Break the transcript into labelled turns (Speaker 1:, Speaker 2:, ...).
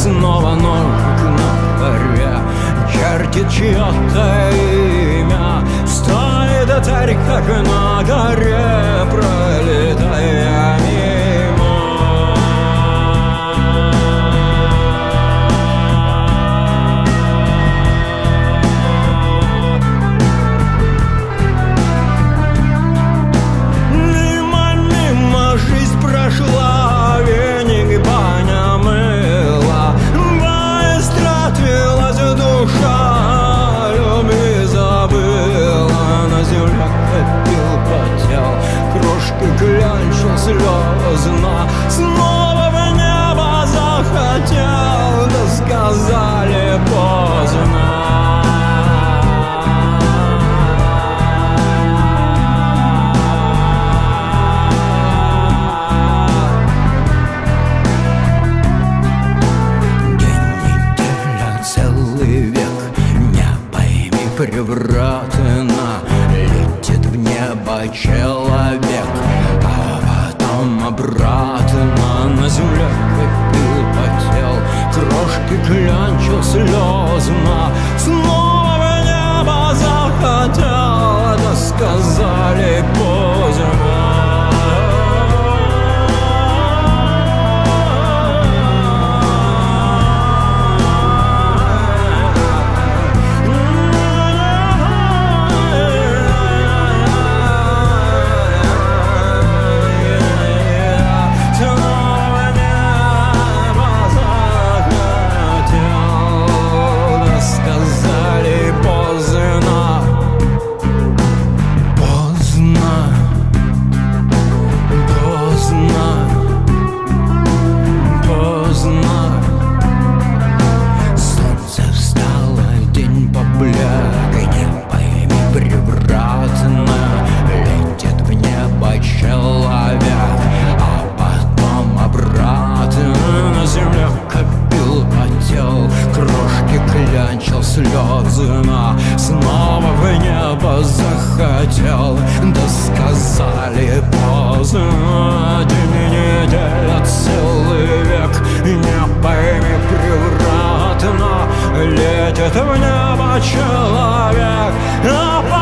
Speaker 1: снова ножик на дворе Чертит чье-то имя Стоит царь, как на горе Пролетая слезно. Снова в небо захотел, да сказали поздно. Превратно Летит в небо человек земле копил, потел. Крошки клянчил слезно Снова слезно Снова в небо захотел. Да сказали поздно День и неделя, целый век не пойми превратно Летит в небо человек А